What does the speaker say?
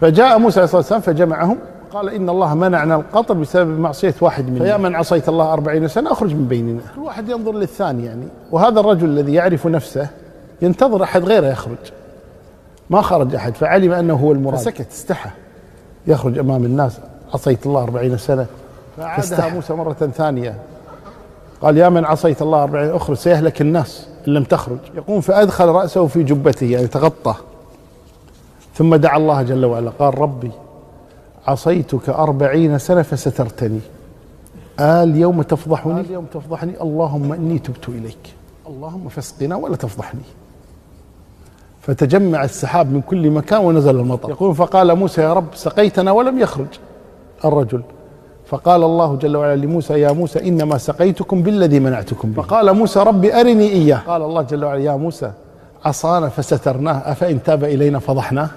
فجاء موسى عليه الصلاة والسلام فجمعهم قال إن الله منعنا القطر بسبب معصية واحد منا فيا من عصيت الله أربعين سنة أخرج من بيننا. كل واحد ينظر للثاني يعني. وهذا الرجل الذي يعرف نفسه ينتظر أحد غيره يخرج. ما خرج أحد فعلم أنه هو المراد. فسكت استحى. يخرج أمام الناس عصيت الله أربعين سنة. فعادها موسى مرة ثانية. قال يا من عصيت الله أربعين أخرج سيهلك الناس إن لم تخرج. يقوم فأدخل رأسه في جبته يعني تغطى. ثم دعا الله جل وعلا قال ربي عصيتك أربعين سنة فسترتني. آل يوم تفضحني؟ اليوم تفضحني. اللهم إني تبت إليك. اللهم فاسقنا ولا تفضحني. فتجمع السحاب من كل مكان ونزل المطر. يقول فقال موسى يا رب سقيتنا ولم يخرج. الرجل فقال الله جل وعلا لموسى يا موسى إنما سقيتكم بالذي منعتكم به. فقال موسى ربي أرني إياه. قال الله جل وعلا يا موسى عصانا فسترناه أفإن تاب إلينا فضحناه؟